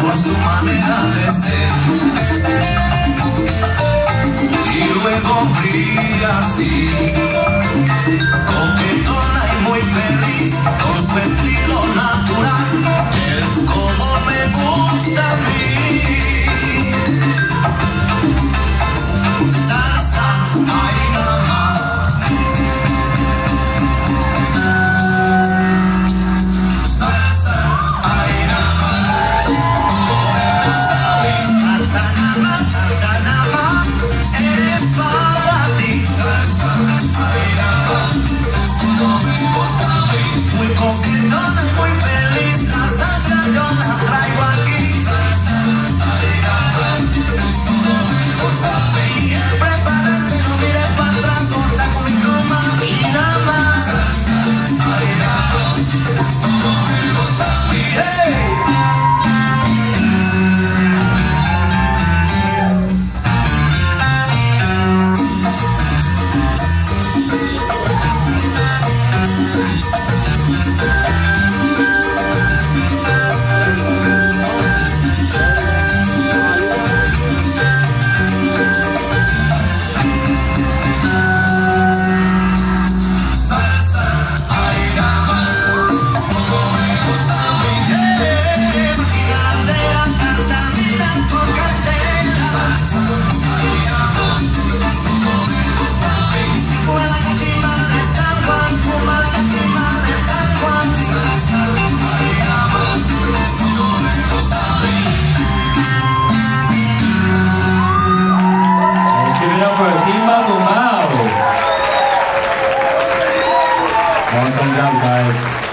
por su manera de ser. Y luego brilla así, coquetona y muy feliz. number, Dima Mumao. Awesome job, guys.